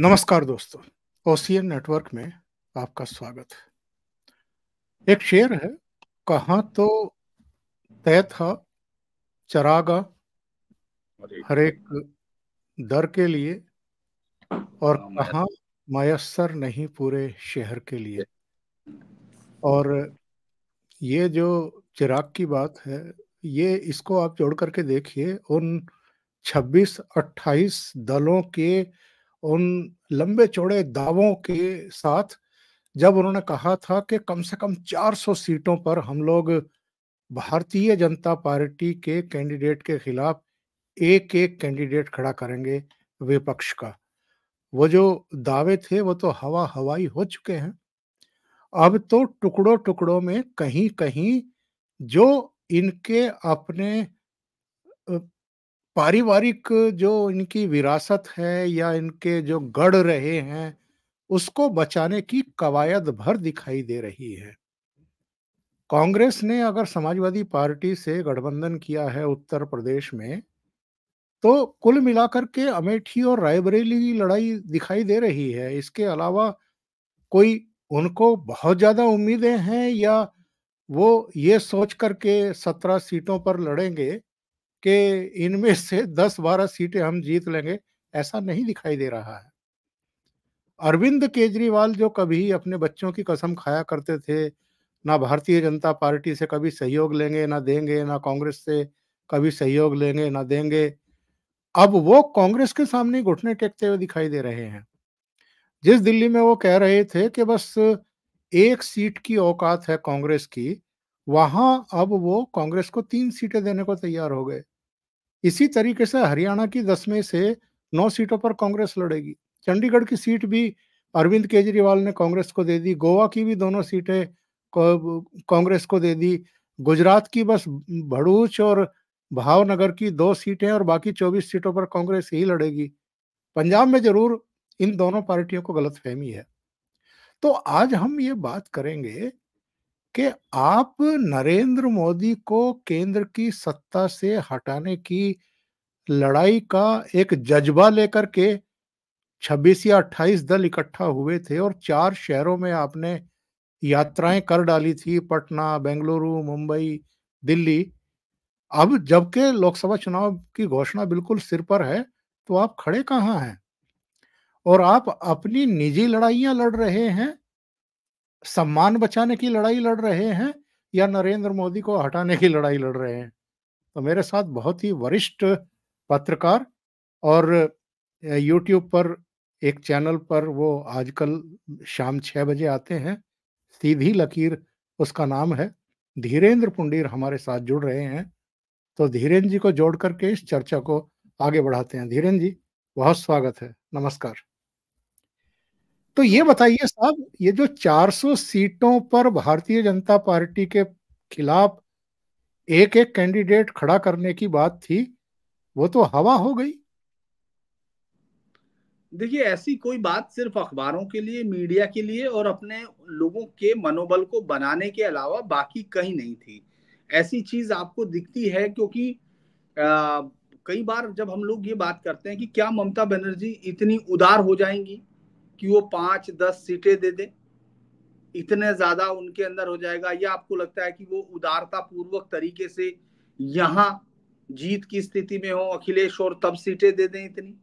नमस्कार दोस्तों OCN network में आपका स्वागत है। एक शेर है कहा तो तय था चरागा हर एक दर के लिए और हाँ, कहा मयसर नहीं पूरे शहर के लिए। और ये जो चिराग की बात है ये इसको आप जोड़ करके देखिए उन 26-28 दलों के उन लंबे चौड़े दावों के साथ जब उन्होंने कहा था कि कम से कम 400 सीटों पर हम लोग भारतीय जनता पार्टी के कैंडिडेट के खिलाफ एक एक कैंडिडेट खड़ा करेंगे विपक्ष का। वो जो दावे थे, वो तो हवा हवाई हो चुके हैं। अब तो टुकड़ों टुकड़ों में कहीं कहीं जो इनके अपने पारिवारिक जो इनकी विरासत है या इनके जो गढ़ रहे हैं, उसको बचाने की कवायद भर दिखाई दे रही है। कांग्रेस ने अगर समाजवादी पार्टी से गठबंधन किया है उत्तर प्रदेश में तो कुल मिलाकर के अमेठी और रायबरेली की लड़ाई दिखाई दे रही है। इसके अलावा कोई उनको बहुत ज़्यादा उम्मीदें हैं या वो ये सोच करके सत्रह सीटों पर लड़ेंगे कि इनमें से 10-12 सीटें हम जीत लेंगे, ऐसा नहीं दिखाई दे रहा है। अरविंद केजरीवाल जो कभी अपने बच्चों की कसम खाया करते थे, ना भारतीय जनता पार्टी से कभी सहयोग लेंगे, ना देंगे, ना कांग्रेस से कभी सहयोग लेंगे, ना देंगे। अब वो कांग्रेस के सामने घुटने टेकते हुए दिखाई दे रहे हैं। जिस दिल्ली में वो कह रहे थे कि बस एक सीट की औकात है कांग्रेस की, वहाँ अब वो कांग्रेस को तीन सीटें देने को तैयार हो गए। इसी तरीके से हरियाणा की दस में से नौ सीटों पर कांग्रेस लड़ेगी। चंडीगढ़ की सीट भी अरविंद केजरीवाल ने कांग्रेस को दे दी, गोवा की भी दोनों सीटें कांग्रेस को दे दी। गुजरात की बस भड़ूच और भावनगर की दो सीटें और बाकी चौबीस सीटों पर कांग्रेस ही लड़ेगी। पंजाब में ज़रूर इन दोनों पार्टियों को गलत फहमी है। तो आज हम ये बात करेंगे कि आप नरेंद्र मोदी को केंद्र की सत्ता से हटाने की लड़ाई का एक जज्बा लेकर के 26 या 28 दल इकट्ठा हुए थे और चार शहरों में आपने यात्राएँ कर डाली थी, पटना, बेंगलुरु, मुंबई, दिल्ली। अब जबकि लोकसभा चुनाव की घोषणा बिल्कुल सिर पर है तो आप खड़े कहाँ हैं? और आप अपनी निजी लड़ाइयाँ लड़ रहे हैं सम्मान बचाने की लड़ाई लड़ रहे हैं या नरेंद्र मोदी को हटाने की लड़ाई लड़ रहे हैं? तो मेरे साथ बहुत ही वरिष्ठ पत्रकार और यूट्यूब पर, एक चैनल पर वो आजकल शाम छः बजे आते हैं। सीधी लकीर उसका नाम है, धीरेन्द्र पुंडीर हमारे साथ जुड़ रहे हैं। तो धीरेन्द्र जी को जोड़ करके इस चर्चा को आगे बढ़ाते हैं। धीरेन्द्र जी, बहुत स्वागत है। नमस्कार। तो ये बताइए साहब ये जो 400 सीटों पर भारतीय जनता पार्टी के खिलाफ एक एक कैंडिडेट खड़ा करने की बात थी वो तो हवा हो गई। देखिए ऐसी कोई बात सिर्फ़ अखबारों के लिए मीडिया के लिए और अपने लोगों के मनोबल को बनाने के अलावा बाकी कहीं नहीं थी। ऐसी चीज़ आपको दिखती है क्योंकि आ, कई बार जब हम लोग ये बात करते हैं कि क्या ममता बनर्जी इतनी उदार हो जाएँगी? कि वो पाँच, दस सीटें दे दे? इतने ज़्यादा उनके अंदर हो जाएगा। या आपको लगता है कि वो उदारता पूर्वक तरीके से यहाँ जीत की स्थिति में हो, अखिलेश और तब सीटें दे दें इतनी?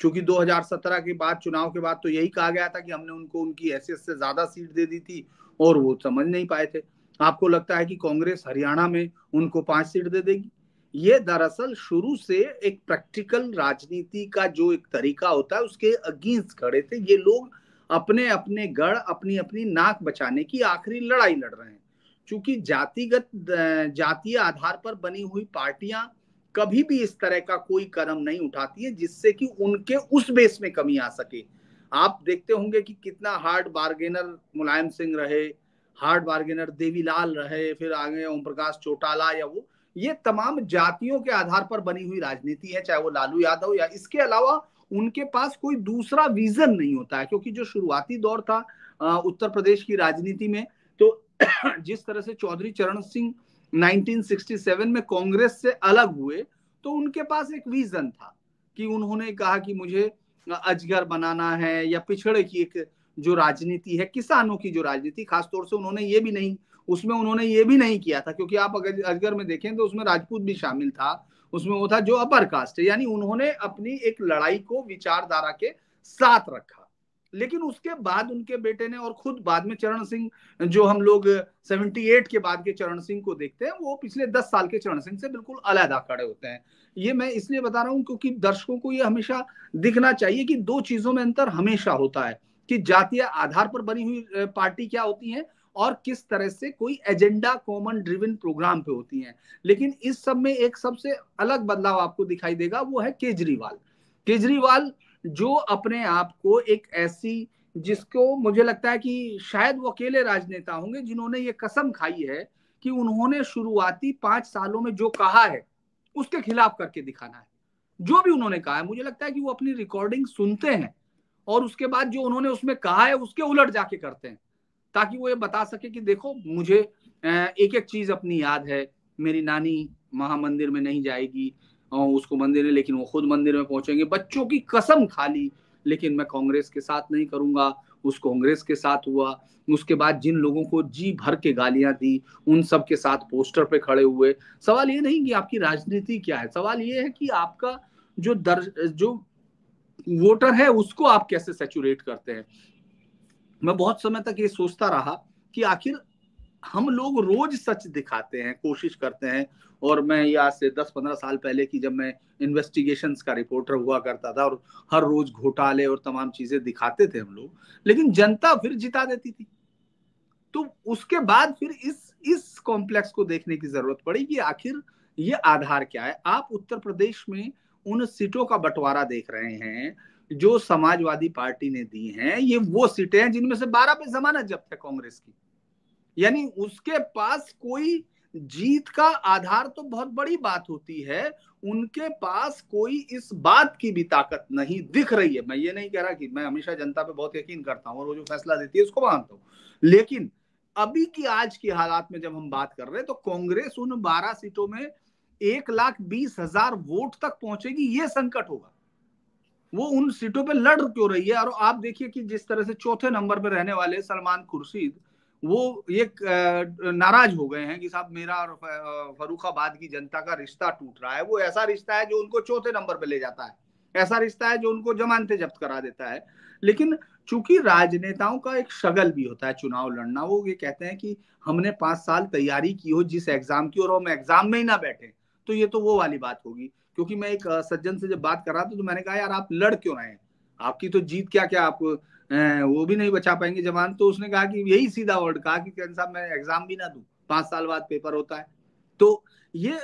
क्योंकि 2017 के बाद, चुनाव के बाद तो यही कहा गया था कि हमने उनको, उनकी हैसियत से ज़्यादा सीट दे दी थी और वो समझ नहीं पाए थे। आपको लगता है कि कांग्रेस हरियाणा में उनको पाँच सीट दे देगी? ये दरअसल शुरू से एक प्रैक्टिकल राजनीति का जो एक तरीका होता है, उसके अगेंस्ट खड़े थे। ये लोग अपने अपने गढ़ अपनी अपनी नाक बचाने की आखिरी लड़ाई लड़ रहे हैं। क्योंकि जातिगत जातीय आधार पर बनी हुई पार्टियाँ कभी भी इस तरह का कोई कदम नहीं उठाती है, जिससे कि उनके उस बेस में कमी आ सके। आप देखते होंगे कि कितना हार्ड बार्गेनर मुलायम सिंह रहे, हार्ड बार्गेनर देवीलाल रहे, फिर आगे ओम प्रकाश चौटाला या वो ये तमाम जातियों के आधार पर बनी हुई राजनीति है, चाहे वो लालू यादव या इसके अलावा उनके पास कोई दूसरा विजन नहीं होता है, क्योंकि जो शुरुआती दौर था उत्तर प्रदेश की राजनीति में तो जिस तरह से चौधरी चरण सिंह 1967 में कांग्रेस से अलग हुए तो उनके पास एक विजन था कि उन्होंने कहा कि मुझे अजगर बनाना है या पिछड़े की एक जो राजनीति है, किसानों की जो राजनीति, खासतौर से उन्होंने ये भी नहीं उसमें उन्होंने ये भी नहीं किया था, क्योंकि आप अगर अजगर में देखें तो उसमें राजपूत भी शामिल था, उसमें वो था जो अपर कास्ट है, यानी उन्होंने अपनी एक लड़ाई को विचारधारा के साथ रखा। लेकिन उसके बाद उनके बेटे ने, और खुद बाद में चरण सिंह, जो हम लोग 78 के बाद के चरण सिंह को देखते हैं, वो पिछले 10 साल के चरण सिंह से बिल्कुल अलहदा खड़े होते हैं। ये मैं इसलिए बता रहा हूँ क्योंकि दर्शकों को ये हमेशा दिखना चाहिए कि दो चीज़ों में अंतर हमेशा होता है, कि जातीय आधार पर बनी हुई पार्टी क्या होती है और किस तरह से कोई एजेंडा कॉमन ड्रिवन प्रोग्राम पे होती हैं। लेकिन इस सब में एक सबसे अलग बदलाव आपको दिखाई देगा, वो है केजरीवाल। केजरीवाल जो अपने आप को एक ऐसी, जिसको मुझे लगता है कि शायद वो अकेले राजनेता होंगे, जिन्होंने ये कसम खाई है कि उन्होंने शुरुआती पाँच सालों में जो कहा है, उसके खिलाफ करके दिखाना है। जो भी उन्होंने कहा है, मुझे लगता है कि वो अपनी रिकॉर्डिंग सुनते हैं, और उसके बाद जो उन्होंने उसमें कहा है, उसके उलट जाके करते हैं। ताकि वो ये बता सके कि देखो, मुझे एक एक चीज़ अपनी याद है। मेरी नानी महामंदिर में नहीं जाएगी उसको मंदिर है, लेकिन वो खुद मंदिर में पहुँचेंगे। बच्चों की कसम खा ली, लेकिन मैं कांग्रेस के साथ नहीं करूँगा। उस कांग्रेस के साथ हुआ। उसके बाद जिन लोगों को जी भर के गालियाँ दी, उन सब के साथ पोस्टर पे खड़े हुए। सवाल ये नहीं कि आपकी राजनीति क्या है? सवाल ये है कि आपका जो दर जो वोटर है, उसको आप कैसे सेचुरेट करते हैं? मैं बहुत समय तक ये सोचता रहा कि आखिर हम लोग रोज सच दिखाते हैं, कोशिश करते हैं। और मैं ये आज से दस पंद्रह साल पहले की जब मैं इन्वेस्टिगेशन का रिपोर्टर हुआ करता था और हर रोज घोटाले और तमाम चीज़ें दिखाते थे हम लोग, लेकिन जनता फिर जिता देती थी। तो उसके बाद फिर इस इस कॉम्प्लेक्स को देखने की ज़रूरत पड़ी कि आखिर ये आधार क्या है? आप उत्तर प्रदेश में उन सीटों का बंटवारा देख रहे हैं जो समाजवादी पार्टी ने दी हैं, ये वो सीटें हैं जिनमें से बारह पे जमानत जब्त है कांग्रेस की। यानी उसके पास कोई जीत का आधार तो बहुत बड़ी बात होती है, उनके पास कोई इस बात की भी ताकत नहीं दिख रही है। मैं ये नहीं कह रहा कि मैं हमेशा जनता पे बहुत यकीन करता हूँ और वो जो फैसला देती है उसको मानता हूँ। लेकिन अभी की आज की हालात में जब हम बात कर रहे हैं तो कांग्रेस उन बारह सीटों में एक लाख बीस हज़ार वोट तक पहुंचेगी, ये संकट होगा। वो उन सीटों पे लड़ क्यों रही है? और आप देखिए कि जिस तरह से चौथे नंबर पे रहने वाले सलमान खुर्शीद, वो ये नाराज़ हो गए हैं कि साहब मेरा और फरुखाबाद की जनता का रिश्ता टूट रहा है। वो ऐसा रिश्ता है जो उनको चौथे नंबर पे ले जाता है। ऐसा रिश्ता है जो उनको जमानते जब्त करा देता है। लेकिन चूँकि राजनेताओं का एक शगल भी होता है चुनाव लड़ना, वो ये कहते हैं कि हमने पाँच साल तैयारी की हो जिस एग्ज़ाम की और हम एग्ज़ाम में ही ना बैठे तो ये तो वो वाली बात होगी। क्योंकि मैं एक सज्जन से जब बात कर रहा था तो मैंने कहा, यार, आप लड़ क्यों रहे आपकी तो जीत क्या क्या आप वो भी नहीं बचा पाएँगे जवान? तो उसने कहा कि, यही सीधा वर्ड कहा कि साहब, मैं एग्ज़ाम भी ना दू। पाँच साल बाद पेपर होता है। तो ये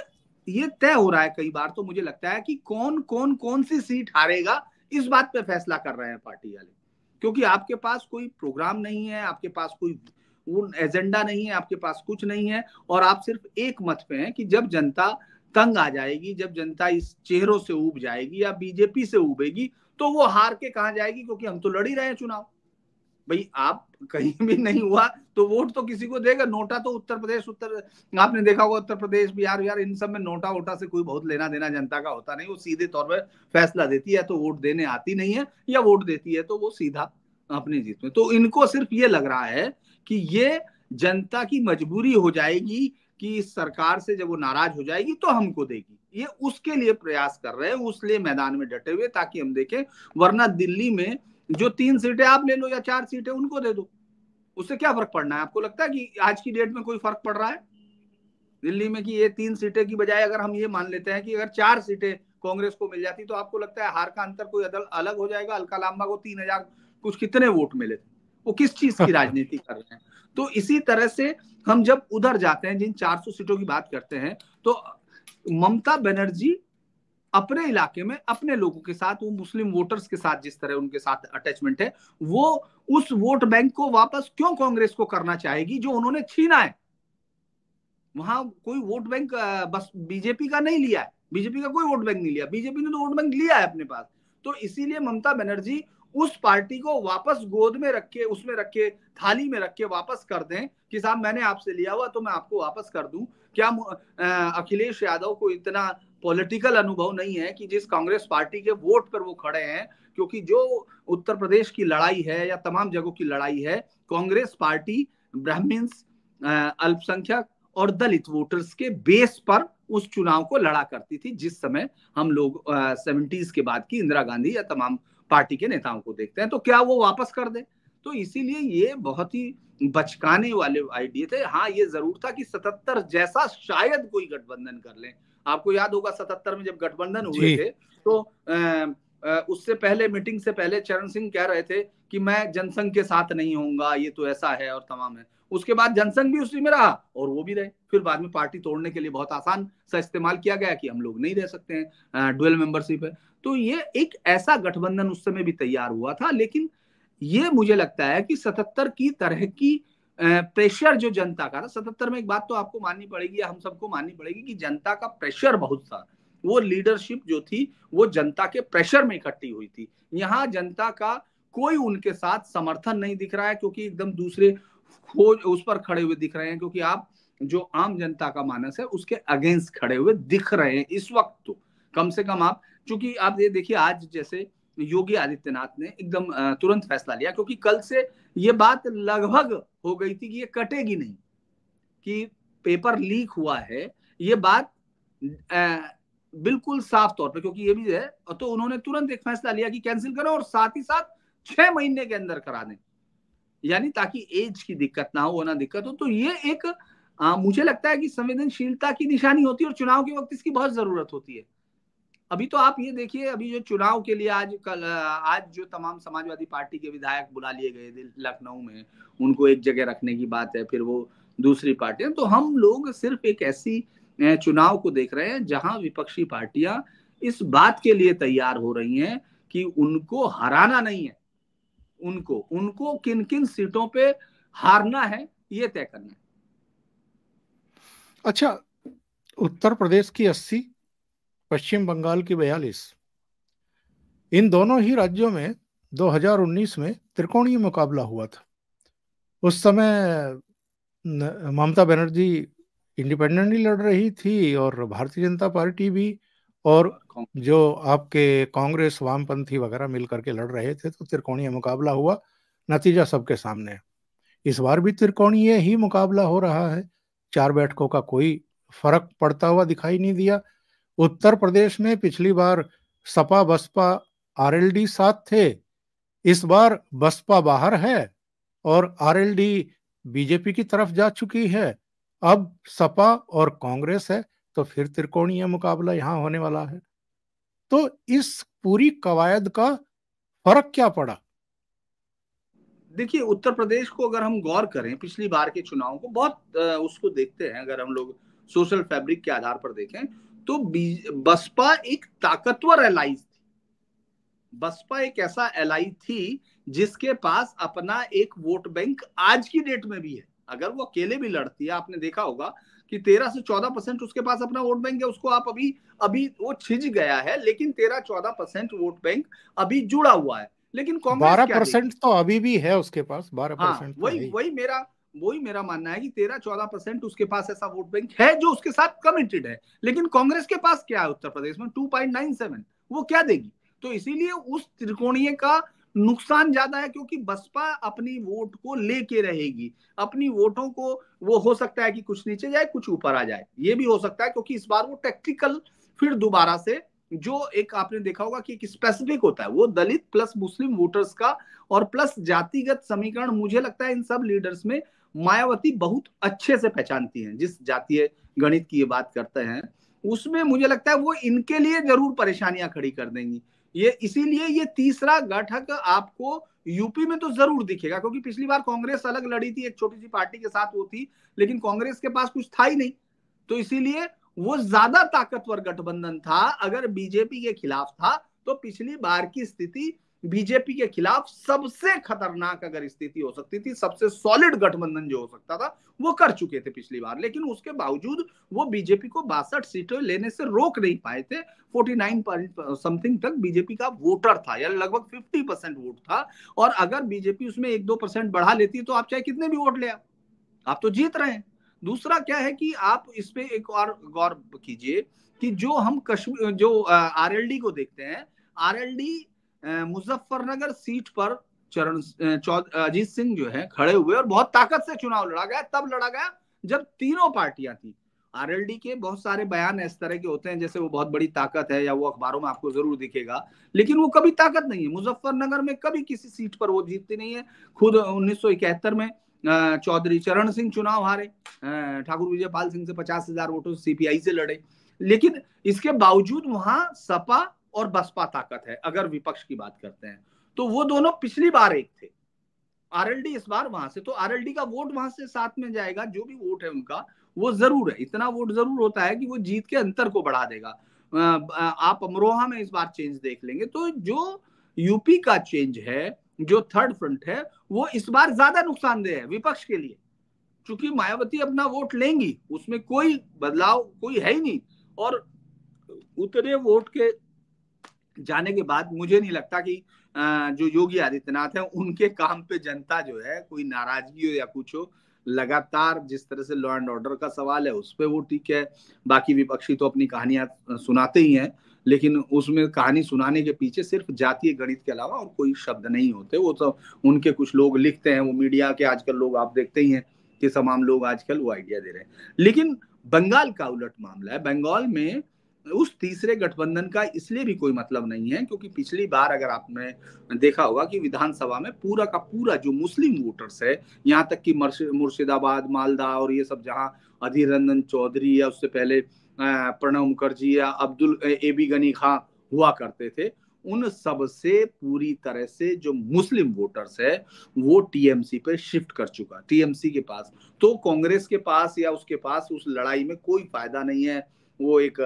ये तय हो रहा है कई बार तो मुझे लगता है कि कौन कौन कौन सी सीट हारेगा, इस बात पे फैसला कर रहे हैं पार्टी वाले। क्योंकि आपके पास कोई प्रोग्राम नहीं है, आपके पास कोई एजेंडा नहीं है, आपके पास कुछ नहीं है, और आप सिर्फ़ एक मत पे हैं कि जब जनता तंग आ जाएगी जब जनता इस चेहरों से उब जाएगी या बीजेपी से उबेगी तो वो हार के कहा जाएगी? क्योंकि हम तो लड़ ही रहे हैं चुनाव। भाई, आप कहीं भी नहीं हुआ तो वोट तो किसी को देगा। नोटा तो उत्तर प्रदेश, उत्तर, आपने देखा होगा उत्तर प्रदेश, बिहार बिहार, इन सब में नोटा वोटा से कोई बहुत लेना देना जनता का होता नहीं। वो सीधे तौर पर फैसला देती है तो वोट देने आती नहीं है, या वोट देती है तो वो सीधा अपनी जीत में। तो इनको सिर्फ़ ये लग रहा है कि ये जनता की मजबूरी हो जाएगी कि सरकार से जब वो नाराज़ हो जाएगी तो हमको देगी। ये उसके लिए प्रयास कर रहे हैं उसलिए मैदान में डटे हुए ताकि हम देखें वरना दिल्ली में जो तीन सीटें आप ले लो या चार सीटें उनको दे दो। उससे क्या फ़र्क पड़ना है? आपको लगता है कि आज की डेट में कोई फ़र्क पड़ रहा है? दिल्ली में कि ये तीन सीटें की बजाय अगर हम ये मान लेते हैं कि अगर चार सीटें कांग्रेस को मिल जाती तो आपको लगता है हार का अंतर कोई अलग हो जाएगा? अलका लांबा को तीन हज़ार कुछ कितने वोट मिले थे? वो किस चीज़ की राजनीति कर रहे हैं? तो इसी तरह से हम जब उधर जाते हैं, जिन 400 सीटों की बात करते हैं तो ममता बनर्जी अपने इलाके में अपने लोगों के साथ, वो मुस्लिम वोटर्स के साथ जिस तरह उनके साथ अटैचमेंट है, वो उस वोट बैंक को वापस क्यों कांग्रेस को करना चाहेगी, जो उन्होंने छीना है? वहाँ कोई वोट बैंक बस बीजेपी का नहीं लिया है। बीजेपी का कोई वोट बैंक नहीं लिया। बीजेपी ने तो वोट बैंक लिया है अपने पास। तो इसीलिए ममता बनर्जी उस पार्टी को वापस गोद में रख के, उसमें रख के, थाली में रख के वापस कर दें कि साहब, मैंने आपसे लिया हुआ तो मैं आपको वापस कर दूँ। क्या अखिलेश यादव को इतना पॉलिटिकल अनुभव नहीं है कि जिस कांग्रेस पार्टी के वोट पर वो खड़े हैं? क्योंकि जो उत्तर प्रदेश की लड़ाई है या तमाम जगहों की लड़ाई है, कांग्रेस पार्टी ब्राह्मण्स अल्पसंख्यक और दलित वोटर्स के बेस पर उस चुनाव को लड़ा करती थी, जिस समय हम लोग सेवेंटीज के बाद की इंदिरा गांधी या तमाम पार्टी के नेताओं को देखते हैं तो क्या वो वापस कर दे? तो इसीलिए ये बहुत ही बचकाने वाले आइडिया थे। हाँ ये ज़रूर था कि सतहत्तर जैसा शायद कोई गठबंधन कर ले। आपको याद होगा सतहत्तर में जब गठबंधन हुए थे तो आ, उससे पहले मीटिंग से पहले चरण सिंह कह रहे थे कि मैं जनसंघ के साथ नहीं होऊँगा ये तो ऐसा है और तमाम है। उसके बाद जनसंघ भी उसी में रहा और वो भी रहे। फिर बाद में पार्टी तोड़ने के लिए बहुत आसान सा इस्तेमाल किया गया कि हम लोग नहीं रह सकते हैं डुअल मेंबरशिप है। तो ये एक ऐसा गठबंधन उस समय भी तैयार हुआ था, लेकिन ये मुझे लगता है कि सतहत्तर की तरह की प्रेशर जो जनता का था, सतहत्तर में एक बात तो आपको माननी पड़ेगी या हम सबको माननी पड़ेगी कि जनता का प्रेशर बहुत था। वो लीडरशिप जो थी, वो जनता के प्रेशर में इकट्ठी हुई थी। यहाँ जनता का कोई उनके साथ समर्थन नहीं दिख रहा है, क्योंकि एकदम दूसरे खोज उस पर खड़े हुए दिख रहे हैं, क्योंकि आप जो आम जनता का मानस है, उसके अगेंस्ट खड़े हुए दिख रहे हैं इस वक्त तो। कम से कम आप चूँकि आप ये देखिए आज जैसे योगी आदित्यनाथ ने एकदम तुरंत फैसला लिया क्योंकि कल से ये बात लगभग हो गई थी कि ये कटेगी नहीं कि पेपर लीक हुआ है ये बात बिल्कुल साफ़ तौर पे क्योंकि ये भी है तो उन्होंने तुरंत एक फैसला लिया कि कैंसिल करो और साथ ही साथ छह महीने के अंदर करा दें। यानी ताकि एज की दिक्कत ना हो ना दिक्कत हो तो ये एक आ, मुझे लगता है कि संवेदनशीलता की निशानी होती है और चुनाव के वक्त इसकी बहुत ज़रूरत होती है। अभी तो आप ये देखिए, अभी जो चुनाव के लिए आज कल, आज जो तमाम समाजवादी पार्टी के विधायक बुला लिए गए लखनऊ में, उनको एक जगह रखने की बात है, फिर वो दूसरी पार्टियाँ तो हम लोग सिर्फ़ एक ऐसी चुनाव को देख रहे हैं जहाँ विपक्षी पार्टियाँ इस बात के लिए तैयार हो रही हैं कि उनको हराना नहीं है। उनको उनको किन किन सीटों पे हारना है, ये तय करना है। अच्छा उत्तर प्रदेश की अस्सी पश्चिम बंगाल की बयालीस। इन दोनों ही राज्यों में 2019 में त्रिकोणीय मुकाबला हुआ था। उस समय ममता बनर्जी इंडिपेंडेंटली लड़ रही थी और भारतीय जनता पार्टी भी और जो आपके कांग्रेस वामपंथी वगैरह मिल करके लड़ रहे थे तो त्रिकोणीय मुकाबला हुआ, नतीजा सबके सामने। इस बार भी त्रिकोणीय ही मुकाबला हो रहा है। चार बैठकों का कोई फ़र्क पड़ता हुआ दिखाई नहीं दिया। उत्तर प्रदेश में पिछली बार सपा, बसपा, आरएलडी साथ थे। इस बार बसपा बाहर है और आरएलडी बीजेपी की तरफ़ जा चुकी है। अब सपा और कांग्रेस है तो फिर त्रिकोणीय मुकाबला यहाँ होने वाला है। तो इस पूरी कवायद का फ़र्क क्या पड़ा? देखिए, उत्तर प्रदेश को अगर हम गौर करें, पिछली बार के चुनाव को, बहुत उसको देखते हैं, अगर हम लोग सोशल फैब्रिक के आधार पर देखें तो बसपा एक ताकतवर एलाई थी। बसपा एक ऐसा एलाई थी जिसके पास अपना एक वोट बैंक आज की डेट में भी है। अगर वो अकेले भी लड़ती है आपने देखा होगा कि तेरह से चौदह परसेंट उसके पास अपना वोट बैंक है उसको आप अभी अभी वो छिज गया है लेकिन तेरह चौदह परसेंट वोट बैंक अभी जुड़ा हुआ है। लेकिन कांग्रेस बारह परसेंट तो अभी भी है उसके पास बारह हाँ, तो वही वही मेरा वही मेरा मानना है कि तेरह चौदह परसेंट उसके पास ऐसा वोट बैंक है जो उसके साथ कमिटेड है। लेकिन कांग्रेस के पास क्या है उत्तर प्रदेश में? टू पॉइंट नाइन सेवन वो क्या देगी? तो इसीलिए उस त्रिकोणीय का नुकसान ज़्यादा है क्योंकि बसपा अपनी वोट को लेके रहेगी। अपनी वोटों को वो हो सकता है कि कुछ नीचे जाए, कुछ ऊपर आ जाए। ये भी हो सकता है क्योंकि इस बार वो टेक्टिकल फिर दोबारा से जो एक आपने देखा होगा कि एक स्पेसिफिक होता है, वो दलित प्लस मुस्लिम वोटर्स का और प्लस जातिगत समीकरण, मुझे लगता है इन सब लीडर्स में मायावती बहुत अच्छे से पहचानती हैं। जिस जातीय गणित की ये बात करते हैं, उसमें मुझे लगता है वो इनके लिए ज़रूर परेशानियाँ खड़ी कर देंगी। ये इसीलिए ये तीसरा गठक आपको यूपी में तो ज़रूर दिखेगा, क्योंकि पिछली बार कांग्रेस अलग लड़ी थी, एक छोटी सी पार्टी के साथ वो थी, लेकिन कांग्रेस के पास कुछ था ही नहीं। तो इसीलिए वो ज़्यादा ताकतवर गठबंधन था, अगर बीजेपी के खिलाफ था तो पिछली बार की स्थिति बीजेपी के खिलाफ सबसे खतरनाक अगर स्थिति हो सकती थी, सबसे सॉलिड गठबंधन जो हो सकता था, वो कर चुके थे पिछली बार। लेकिन उसके बावजूद वो बीजेपी को बासठ सीटें लेने से रोक नहीं पाए थे। 49 समथिंग तक बीजेपी का वोटर था या लगभग 50 परसेंट वोट था। और अगर बीजेपी उसमें एक दो परसेंट बढ़ा लेती तो आप चाहे कितने भी वोट ले आप तो जीत रहे हैं। दूसरा क्या है कि आप इस पे एक और गौर कीजिए कि जो हम कश्मीर, जो आरएलडी को देखते हैं, आरएलडी मुजफ्फरनगर सीट पर चरण अजीत सिंह जो है, खड़े हुए और बहुत ताकत से चुनाव लड़ा गया। तब लड़ा गया जब तीनों पार्टियाँ थी। आरएलडी के बहुत सारे बयान इस तरह के होते हैं, जैसे वो बहुत बड़ी ताकत है या वो अखबारों में आपको ज़रूर दिखेगा, लेकिन वो कभी ताकत नहीं है। मुजफ्फरनगर में कभी किसी सीट पर वो जीतती नहीं है। खुद उन्नीस सौ इकहत्तर में चौधरी चरण सिंह चुनाव हारे। ठाकुर विजय पाल सिंह से पचास हज़ार वोटों सीपीआई से लड़े। लेकिन इसके बावजूद वहाँ सपा और बसपा ताकत है, अगर विपक्ष की बात करते हैं। तो वो दोनों पिछली बार एक थे। आरएलडी इस बार वहाँ से तो आरएलडी का वोट वहाँ से साथ में जाएगा, जो भी वोट है उनका, वो ज़रूर है। इतना वोट ज़रूर होता है कि वो जीत के अंतर को बढ़ा देगा। आप अमरोहा में इस बार चेंज देख लेंगे तो जो यूपी का चेंज है, जो थर्ड फ्रंट है, वो इस बार ज़्यादा नुकसानदेह है विपक्ष के लिए। क्योंकि मायावती अपना वोट लेंगी, उसमें कोई बदलाव कोई है ही नहीं। और उतने वोट के जाने के बाद मुझे नहीं लगता कि जो योगी आदित्यनाथ है, उनके काम पे जनता जो है, कोई नाराज़गी हो या कुछ हो, लगातार जिस तरह से लॉ एंड ऑर्डर का सवाल है, उस पर वो ठीक है। बाकी विपक्षी तो अपनी कहानियाँ सुनाते ही हैं, लेकिन उसमें कहानी सुनाने के पीछे सिर्फ़ जातीय गणित के अलावा और कोई शब्द नहीं होते। वो तो उनके कुछ लोग लिखते हैं, वो मीडिया के आजकल लोग आप देखते ही हैं कि तमाम लोग आजकल वो आइडिया दे रहे हैं। लेकिन बंगाल का उलट मामला है। बंगाल में उस तीसरे गठबंधन का इसलिए भी कोई मतलब नहीं है, क्योंकि पिछली बार अगर आपने देखा होगा कि विधानसभा में पूरा का पूरा जो मुस्लिम वोटर्स है, यहाँ तक कि मुर्शिदाबाद, मालदा और ये सब जहाँ अधीर रंजन चौधरी या उससे पहले प्रणब मुखर्जी या अब्दुल ए बी गनी खां हुआ करते थे, उन सबसे पूरी तरह से जो मुस्लिम वोटर्स है, वो टीएमसी पे शिफ्ट कर चुका, टीएमसी के पास। तो कांग्रेस के पास या उसके पास उस लड़ाई में कोई फ़ायदा नहीं है, वो एक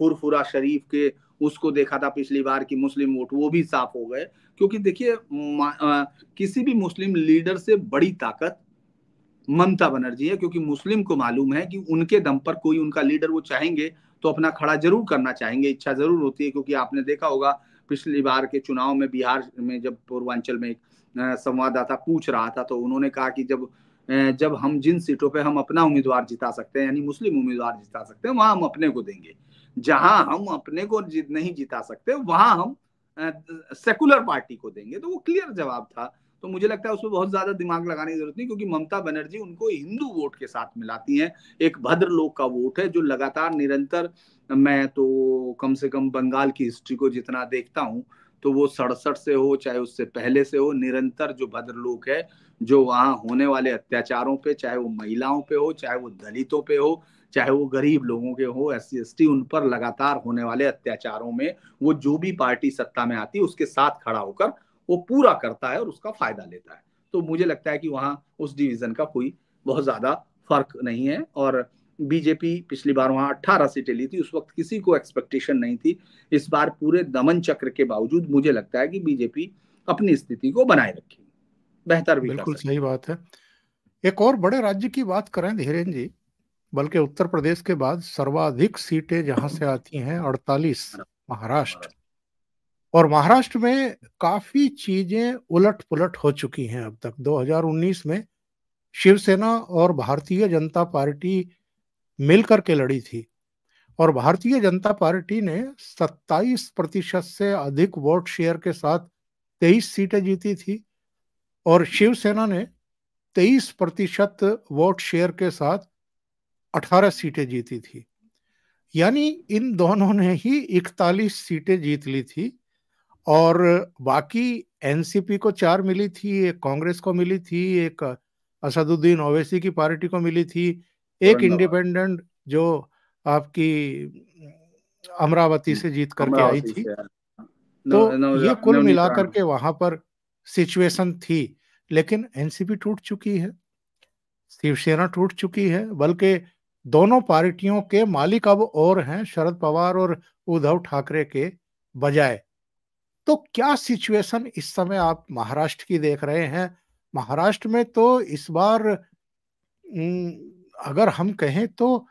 फुरफुरा शरीफ के उसको देखा था पिछली बार की मुस्लिम वोट, वो भी साफ़ हो गए। क्योंकि देखिए किसी भी मुस्लिम लीडर से बड़ी ताकत ममता बनर्जी है, क्योंकि मुस्लिम को मालूम है कि उनके दम पर कोई उनका लीडर वो चाहेंगे तो अपना खड़ा ज़रूर करना चाहेंगे। इच्छा ज़रूर होती है, क्योंकि आपने देखा होगा, पिछली बार के चुनाव में बिहार में जब पूर्वांचल में एक संवाददाता पूछ रहा था तो उन्होंने कहा कि जब जब हम जिन सीटों पे हम अपना उम्मीदवार जिता सकते हैं, यानी मुस्लिम उम्मीदवार जिता सकते हैं, वहाँ हम अपने को देंगे। जहाँ हम अपने को नहीं जिता सकते, वहाँ हम सेकुलर पार्टी को देंगे। तो वो क्लियर जवाब था। तो मुझे लगता है उसमें बहुत ज़्यादा दिमाग लगाने की ज़रूरत नहीं, क्योंकि ममता बनर्जी उनको हिंदू वोट के साथ मिलाती हैं। एक भद्र लोग का वोट है, जो लगातार निरंतर, मैं तो कम से कम बंगाल की हिस्ट्री को जितना देखता हूँ तो वो सड़सठ से हो, चाहे उससे पहले से हो, निरंतर जो भद्र लोग है, जो वहाँ होने वाले अत्याचारों पे, चाहे वो महिलाओं पे हो, चाहे वो दलितों पे हो चाहे वो गरीब लोगों के हो एस सी उन पर लगातार होने वाले अत्याचारों में वो जो भी पार्टी सत्ता में आती है उसके साथ खड़ा होकर वो पूरा करता है और उसका फ़ायदा लेता है। तो मुझे लगता है कि वहाँ उस डिवीज़न का कोई बहुत ज़्यादा फ़र्क नहीं है और बीजेपी पिछली बार वहाँ अट्ठारह सीटें ली थी उस वक्त किसी को एक्सपेक्टेशन नहीं थी। इस बार पूरे दमन चक्र के बावजूद मुझे लगता है कि बीजेपी अपनी स्थिति को बनाए रखेगी। बेहतर भी बिल्कुल सही बात है। एक और बड़े राज्य की बात करें धीरेन्द्र जी बल्कि उत्तर प्रदेश के बाद सर्वाधिक सीटें जहाँ से आती हैं अड़तालीस महाराष्ट्र। और महाराष्ट्र में काफ़ी चीज़ें उलट पुलट हो चुकी हैं अब तक। 2019 में शिवसेना और भारतीय जनता पार्टी मिलकर के लड़ी थी और भारतीय जनता पार्टी ने 27 प्रतिशत से अधिक वोट शेयर के साथ 23 सीटें जीती थी और शिवसेना ने 23 प्रतिशत वोट शेयर के साथ 18 सीटें जीती थी। यानी इन दोनों ने ही 41 सीटें जीत ली थी और बाकी एनसीपी को चार मिली थी एक कांग्रेस को मिली थी एक असदुद्दीन ओवैसी की पार्टी को मिली थी एक इंडिपेंडेंट जो आपकी अमरावती से जीत करके आई थी। तो ये कुल मिलाकर के वहाँ पर सिचुएशन थी लेकिन एनसीपी टूट चुकी है। शिवसेना टूट चुकी है बल्कि दोनों पार्टियों के मालिक अब और हैं, शरद पवार और उद्धव ठाकरे के बजाय। तो क्या सिचुएशन इस समय आप महाराष्ट्र की देख रहे हैं? महाराष्ट्र में तो इस बार अगर हम कहें तो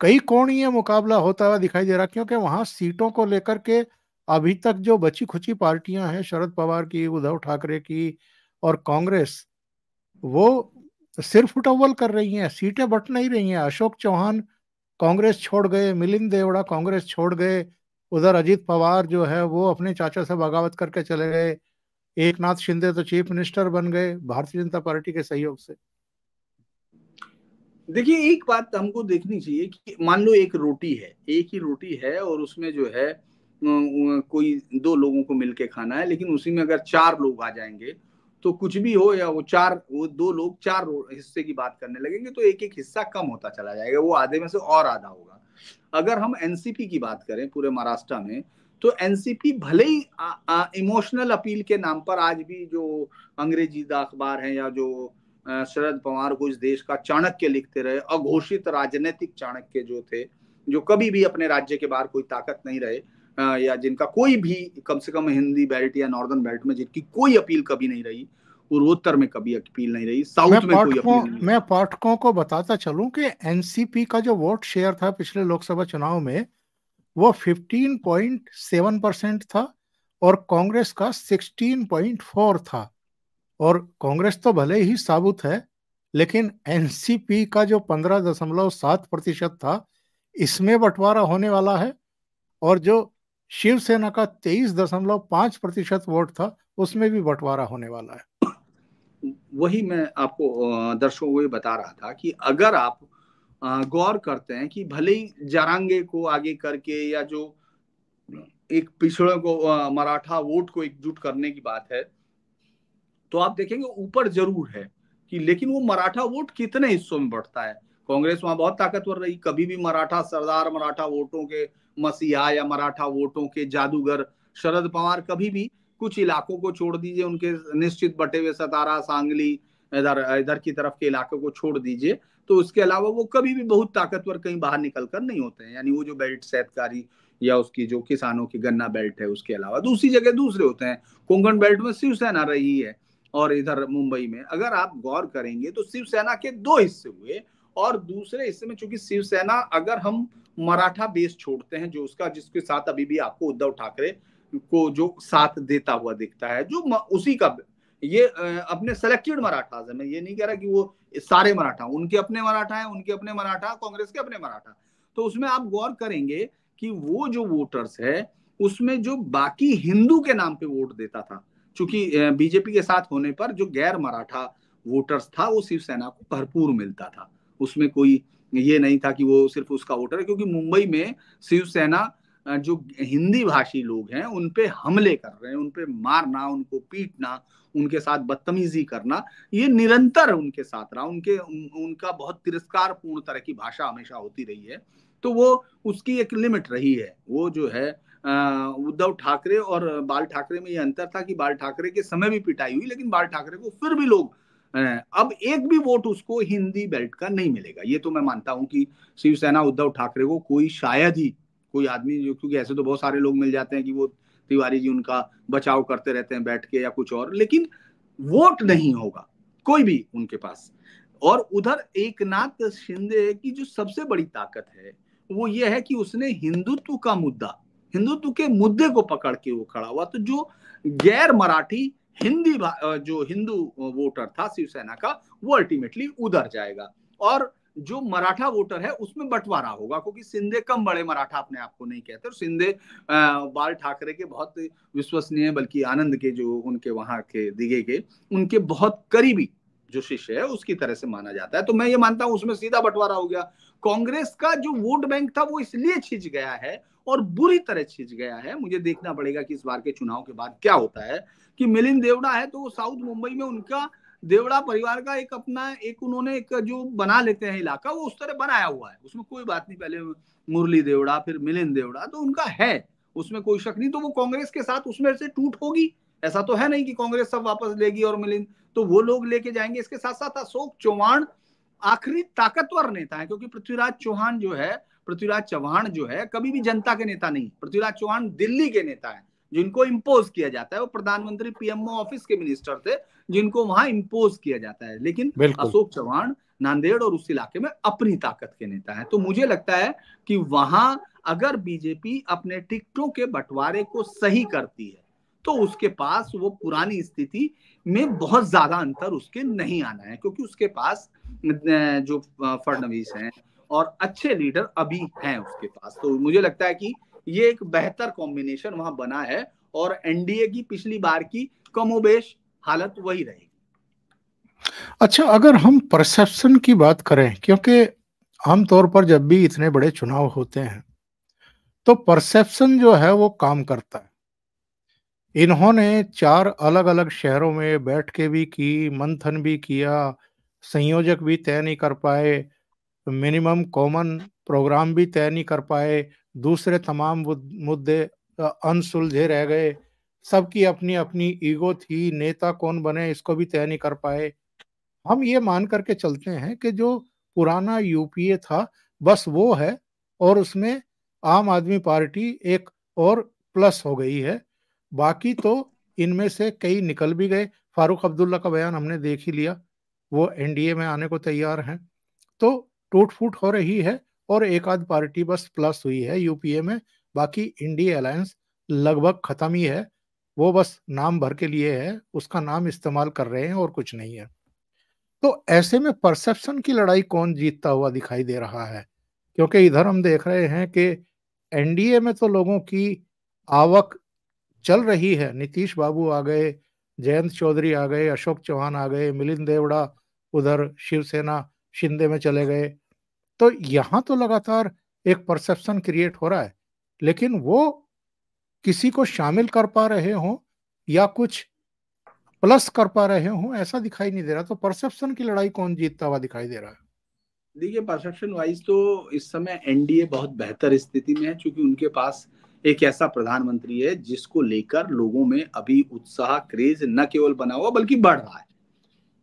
कई कोणीय मुकाबला होता हुआ दिखाई दे रहा क्योंकि वहाँ सीटों को लेकर के अभी तक जो बची खुची पार्टियाँ हैं, शरद पवार की, उद्धव ठाकरे की और कांग्रेस, वो तो सिर्फ़ उटव्वल कर रही हैं, सीटें बट नहीं रही हैं। अशोक चौहान कांग्रेस छोड़ गए, मिलिंद देवड़ा कांग्रेस छोड़ गए, उधर अजीत पवार जो है वो अपने चाचा से बगावत करके चले गए। एक नाथ शिंदे तो चीफ मिनिस्टर बन गए, भारतीय जनता पार्टी के सहयोग से। देखिए, एक बात हमको देखनी चाहिए कि मान लो एक रोटी है, एक ही रोटी है और उसमें जो है कोई दो लोगों को मिलके खाना है, लेकिन उसी में अगर चार लोग आ जाएँगे तो कुछ भी हो या वो चार, वो दो लोग चार हिस्से की बात करने लगेंगे तो एक एक हिस्सा कम होता चला जाएगा, वो आधे में से और आधा होगा। अगर हम एनसीपी की बात करें पूरे महाराष्ट्र में तो एनसीपी भले ही इमोशनल अपील के नाम पर आज भी जो अंग्रेज़ी अखबार है या जो शरद पवार को इस देश का चाणक्य लिखते रहे, अघोषित राजनीतिक चाणक्य जो थे, जो कभी भी अपने राज्य के बाहर कोई ताकत नहीं रहे या जिनका कोई भी कम से कम हिंदी बेल्ट या नॉर्दर्न बेल्ट में जिनकी कोई अपील कभी नहीं रही पूर्वोत्तर में कभी अपील नहीं रही साउथ में कोई अपील नहीं मैं पाठकों को बताता चलूँ कि एनसीपी का जो वोट शेयर था पिछले लोकसभा चुनाव में वो 15.7 परसेंट था और कांग्रेस का 16.4 था। और कांग्रेस तो भले ही साबुत है लेकिन एनसीपी का जो 15.7 प्रतिशत था इसमें बंटवारा होने वाला है। और जो शिवसेना का तेईस दशमलव पाँच प्रतिशत वोट था, उसमें भी बंटवारा होने वाला है। वही मैं आपको दर्शकों को बता रहा था कि अगर आप गौर करते हैं कि भले ही जारांगे को आगे करके या जो एक पिछड़े को मराठा वोट को एकजुट करने की बात है तो आप देखेंगे ऊपर ज़रूर है कि लेकिन वो मराठा वोट कितने हिस्सों में बढ़ता है? कांग्रेस वहाँ बहुत ताकतवर रही, कभी भी मराठा सरदार मराठा वोटों के मसीहा या मराठा वोटों के जादूगर शरद पवार कभी भी कुछ इलाकों को छोड़ दीजिए, उनके निश्चित बटे हुए सतारा, सांगली, इधर इधर की तरफ़ के इलाकों को छोड़ दीजिए। तो उसके अलावा वो कभी भी बहुत ताकतवर कहीं बाहर निकल कर नहीं होते हैं। यानी वो जो बेल्ट सैतकारी या उसकी जो किसानों की गन्ना बेल्ट है, उसके अलावा दूसरी जगह दूसरे होते हैं। कोंकण बेल्ट में शिवसेना रही है और इधर मुंबई में। अगर आप गौर करेंगे तो शिवसेना के दो हिस्से हुए। और दूसरे हिस्से में, चूँकि शिवसेना, अगर हम मराठा बेस छोड़ते हैं, जो उसका, जिसके साथ अभी भी आपको उद्धव ठाकरे को जो साथ देता हुआ दिखता है, जो उसी का ये अपने सेलेक्टेड मराठा है। मैं ये नहीं कह रहा कि वो सारे मराठा उनके अपने मराठा है, उनके अपने मराठा, कांग्रेस के अपने मराठा। तो उसमें आप गौर करेंगे कि वो जो वोटर्स है, उसमें जो बाकी हिंदू के नाम पे वोट देता था क्योंकि बीजेपी के साथ होने पर जो गैर मराठा वोटर्स था, वो शिवसेना को भरपूर मिलता था। उसमें कोई ये नहीं था कि वो सिर्फ़ उसका वोटर है क्योंकि मुंबई में शिवसेना जो हिंदी भाषी लोग हैं उन पे हमले कर रहे हैं उन पे मारना उनको पीटना उनके साथ बदतमीजी करना ये निरंतर उनके साथ रहा। उनके उन, उनका बहुत तिरस्कार पूर्ण तरह की भाषा हमेशा होती रही है तो वो उसकी एक लिमिट रही है। वो जो है उद्धव ठाकरे और बाल ठाकरे में ये अंतर था कि बाल ठाकरे के समय भी पिटाई हुई लेकिन बाल ठाकरे को फिर भी लोग अब एक भी वोट उसको हिंदी बेल्ट का नहीं मिलेगा। ये तो मैं मानता हूँ कि शिवसेना, उद्धव ठाकरे को कोई शायद ही कोई आदमी क्योंकि ऐसे तो बहुत सारे लोग मिल जाते हैं कि वो तिवारी जी उनका बचाव करते रहते हैं बैठ के या कुछ और, लेकिन वोट नहीं होगा, कोई भी उनके पास। और उधर एक नाथ शिंदे की जो सबसे बड़ी ताकत है, वो ये है कि उसने हिंदुत्व का मुद्दा, हिंदुत्व के मुद्दे को पकड़ के वो खड़ा हुआ। तो जो गैर मराठी हिंदी जो हिंदू वोटर था शिवसेना का, वो अल्टीमेटली उधर जाएगा। और जो मराठा वोटर है, उसमें बंटवारा होगा, क्योंकि सिंधे कम बड़े मराठा अपने आप को नहीं कहते और सिंधे बाल ठाकरे के बहुत विश्वसनीय, बल्कि आनंद के जो उनके वहाँ के दिगे के उनके बहुत करीबी जो शिष्य है, उसकी तरह से माना जाता है। तो मैं ये मानता हूँ, उसमें सीधा बंटवारा हो गया। कांग्रेस का जो वोट बैंक था वो इसलिए छिज गया है और बुरी तरह छिज गया है। मुझे देखना पड़ेगा कि इस बार के चुनाव के बाद क्या होता है। कि मिलिंद देवड़ा है तो साउथ मुंबई में उनका देवड़ा परिवार का एक अपना एक उन्होंने एक जो बना लेते हैं इलाका, वो उस तरह बनाया हुआ है। उसमें कोई बात नहीं, पहले मुरली देवड़ा, फिर मिलिंद देवड़ा तो उनका है। उसमें कोई शक नहीं तो वो कांग्रेस के साथ उसमें से टूट होगी। ऐसा तो है नहीं कि कांग्रेस सब वापस लेगी और मिलिंद तो वो लोग लेके जाएँगे। इसके साथ साथ अशोक चौहान आखिरी ताकतवर नेता है क्योंकि पृथ्वीराज चौहान जो है पृथ्वीराज चौहान जो है कभी भी जनता के नेता नहीं पृथ्वीराज चौहान दिल्ली के नेता है जिनको इम्पोज किया जाता है वो प्रधानमंत्री पीएमओ ऑफ़िस के मिनिस्टर थे जिनको वहाँ इम्पोज किया जाता है लेकिन अशोक चौहान नांदेड़ और उस इलाके में अपनी ताकत के नेता है तो मुझे लगता है कि वहाँ अगर बीजेपी अपने टिकटों के बंटवारे को सही करती है तो उसके पास वो पुरानी स्थिति में बहुत ज़्यादा अंतर उसके नहीं आना है, क्योंकि उसके पास जो फडनवीस हैं और अच्छे लीडर अभी हैं उसके पास। तो मुझे लगता है कि ये एक बेहतर कॉम्बिनेशन वहाँ बना है और एनडीए की पिछली बार की कमोबेश हालत वही रहेगी। अच्छा अगर हम परसेप्शन की बात करें, क्योंकि आमतौर पर जब भी इतने बड़े चुनाव होते हैं तो परसेप्शन जो है वो काम करता है। इन्होंने चार अलग अलग शहरों में बैठ के भी की, मंथन भी किया, संयोजक भी तय नहीं कर पाए, मिनिमम कॉमन प्रोग्राम भी तय नहीं कर पाए, दूसरे तमाम मुद्दे अनसुलझे रह गए। सबकी अपनी अपनी ईगो थी, नेता कौन बने, इसको भी तय नहीं कर पाए। हम ये मान करके चलते हैं कि जो पुराना यूपीए था, बस वो है और उसमें आम आदमी पार्टी एक और प्लस हो गई है। बाकी तो इनमें से कई निकल भी गए। फारूक अब्दुल्ला का बयान हमने देख ही लिया। वो एनडीए में आने को तैयार हैं। तो टूट फूट हो रही है और एक आध पार्टी बस प्लस हुई है यूपीए में। बाकी इंडिया अलायंस लगभग खत्म ही है। वो बस नाम भर के लिए है। उसका नाम इस्तेमाल कर रहे हैं और कुछ नहीं है। तो ऐसे में परसेप्शन की लड़ाई कौन जीतता हुआ दिखाई दे रहा है? क्योंकि इधर हम देख रहे हैं कि एनडीए में तो लोगों की आवक चल रही है। नीतीश बाबू आ गए, जयंत चौधरी आ गए, अशोक चौहान आ गए, मिलिंद देवड़ा उधर, शिवसेना शिंदे में चले गए। तो यहाँ तो लगातार एक परसेप्शन क्रिएट हो रहा है, लेकिन वो किसी को शामिल कर पा रहे हो या कुछ प्लस कर पा रहे हो, ऐसा दिखाई नहीं दे रहा। तो परसेप्शन की लड़ाई कौन जीतता हुआ दिखाई दे रहा है? देखिए परसेप्शन वाइज तो इस समय एनडीए बहुत बेहतर स्थिति में है, क्योंकि उनके पास एक ऐसा प्रधानमंत्री है जिसको लेकर लोगों में अभी उत्साह, क्रेज न केवल बना हुआ, बल्कि बढ़ रहा है।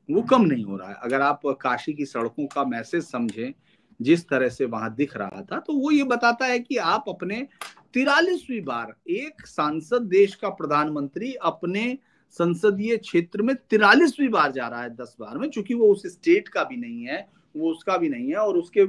वो कम नहीं हो रहा है। अगर आप काशी की सड़कों का मैसेज समझें, जिस तरह से वहाँ दिख रहा था तो वो ये बताता है कि आप अपने तिरालीसवीं बार एक सांसद देश का प्रधानमंत्री अपने संसदीय क्षेत्र में तिरालीसवीं बार जा रहा है दस बार में, चूँकि वो उस स्टेट का भी नहीं है, वो उसका भी नहीं है और उसके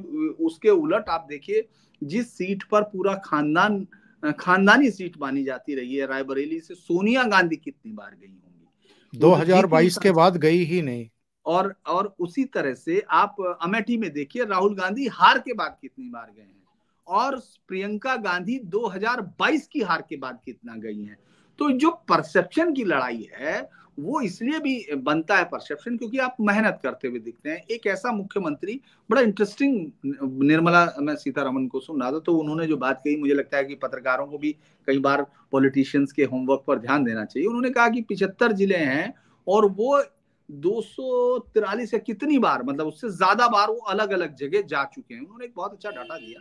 उसके उलट आप देखिए, जिस सीट पर पूरा खानदान खानदानी सीट मानी जाती रही है रायबरेली से। सोनिया गांधी कितनी बार गई होंगी? 2022 के बाद गई ही नहीं। और और उसी तरह से आप अमेठी में देखिए राहुल गांधी हार के बाद कितनी बार गए हैं। और प्रियंका गांधी 2022 की हार के बाद कितना गई हैं। तो जो परसेप्शन की लड़ाई है वो इसलिए भी बनता है परसेप्शन क्योंकि आप मेहनत करते हुए दिखते हैं। एक ऐसा मुख्यमंत्री, बड़ा इंटरेस्टिंग निर्मला, मैं सीतारमन को सुन रहा था तो उन्होंने जो बात कही, मुझे लगता है कि पत्रकारों को भी कई बार पॉलिटिशियंस के होमवर्क पर ध्यान देना चाहिए। उन्होंने कहा कि पिछहत्तर ज़िले हैं और वो दो या कितनी बार मतलब उससे ज़्यादा बार वो अलग अलग जगह जा चुके हैं। उन्होंने एक बहुत अच्छा डाटा दिया।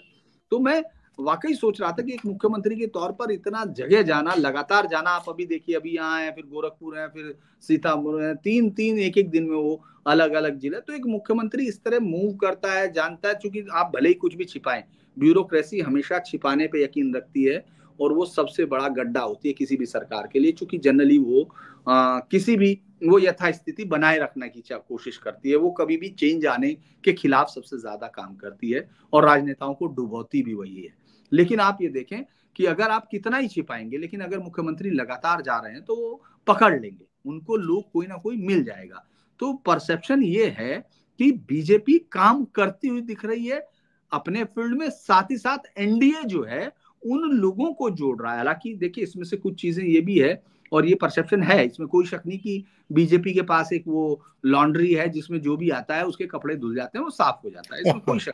तो मैं वाकई सोच रहा था कि एक मुख्यमंत्री के तौर पर इतना जगह जाना लगातार जाना आप अभी देखिए अभी यहाँ है फिर गोरखपुर है फिर सीतापुर है तीन तीन एक एक दिन में वो अलग अलग ज़िले। तो एक मुख्यमंत्री इस तरह मूव करता है जानता है चूँकि आप भले ही कुछ भी छिपाएँ ब्यूरोक्रेसी हमेशा छिपाने पर यकीन रखती है और वो सबसे बड़ा गड्ढा होती है किसी भी सरकार के लिए चूँकि जनरली वो आ, किसी भी वो यथास्थिति बनाए रखने की कोशिश करती है। वो कभी भी चेंज आने के खिलाफ सबसे ज़्यादा काम करती है और राजनेताओं को डुबोती भी वही है। लेकिन आप ये देखें कि अगर आप कितना ही छिपाएँगे, लेकिन अगर मुख्यमंत्री लगातार जा रहे हैं तो वो पकड़ लेंगे। उनको लोग कोई ना कोई मिल जाएगा। तो परसेप्शन ये है कि बीजेपी काम करती हुई दिख रही है। अपने फ़ील्ड में साथ ही साथ एनडीए जो है, उन लोगों को जोड़ रहा है। हालाँकि देखिए, इसमें से कुछ चीज़ें ये भी है और ये परसेप्शन है। इसमें कोई शक नहीं कि बीजेपी के पास एक वो लॉन्ड्री है जिसमें जो भी आता है, उसके कपड़े धुल जाते हैं, वो साफ़ हो जाता है। इसमें कोई शक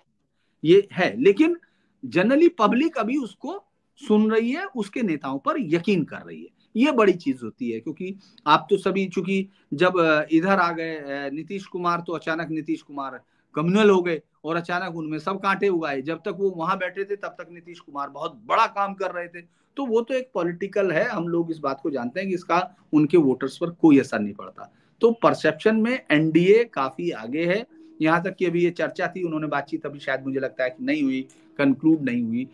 ये है, लेकिन जनरली पब्लिक अभी उसको सुन रही है, उसके नेताओं पर यकीन कर रही है। ये बड़ी चीज़ होती है, क्योंकि आप तो सभी, चूँकि जब इधर आ गए नीतीश कुमार तो अचानक नीतीश कुमार कम्युनल हो गए और अचानक उनमें सब कांटे उगाए। जब तक वो वहाँ बैठे थे, तब तक नीतीश कुमार बहुत बड़ा काम कर रहे थे। तो वो तो एक पॉलिटिकल है, हम लोग इस बात को जानते हैं कि इसका उनके वोटर्स पर कोई असर नहीं पड़ता। तो परसेप्शन में एनडीए काफ़ी आगे है। यहाँ तक कि अभी ये चर्चा थी, उन्होंने बातचीत अभी शायद मुझे लगता है कि नहीं हुई। कंक्लूड नहीं हुई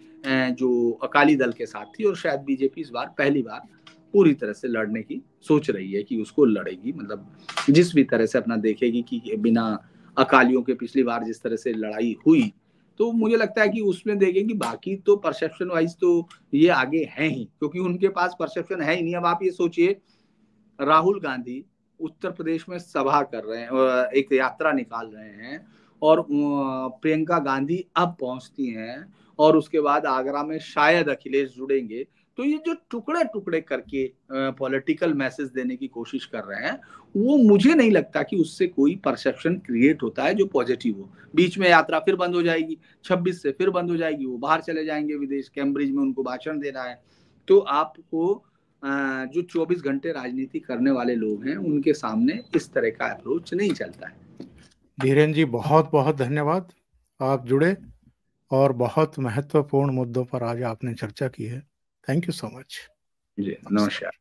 जो अकाली दल के साथ थी और शायद बीजेपी इस बार पहली बार पूरी तरह से लड़ने की सोच रही है कि उसको लड़ेगी मतलब जिस भी तरह से अपना देखेगी कि बिना अकालियों के पिछली बार जिस तरह से लड़ाई हुई तो मुझे लगता है कि उसमें देखें कि बाकी तो परसेप्शन वाइज तो ये आगे हैं ही, क्योंकि उनके पास परसेप्शन है ही नहीं। अब आप ये सोचिए, राहुल गांधी उत्तर प्रदेश में सभा कर रहे हैं एक यात्रा निकाल रहे हैं और प्रियंका गांधी अब पहुँचती हैं और उसके बाद आगरा में शायद अखिलेश जुड़ेंगे। तो ये जो टुकड़े टुकड़े करके पॉलिटिकल मैसेज देने की कोशिश कर रहे हैं, वो मुझे नहीं लगता कि उससे कोई परसेप्शन क्रिएट होता है जो पॉजिटिव हो। बीच में यात्रा फिर बंद हो जाएगी 26 से फिर बंद हो जाएगी, वो बाहर चले जाएँगे विदेश कैम्ब्रिज में उनको भाषण देना है। तो आपको जो 24 घंटे राजनीति करने वाले लोग हैं, उनके सामने इस तरह का अप्रोच नहीं चलता है। धीरेन जी बहुत बहुत धन्यवाद। आप जुड़े और बहुत महत्वपूर्ण मुद्दों पर आज आपने चर्चा की है। Thank you so much ji, नमस्कार।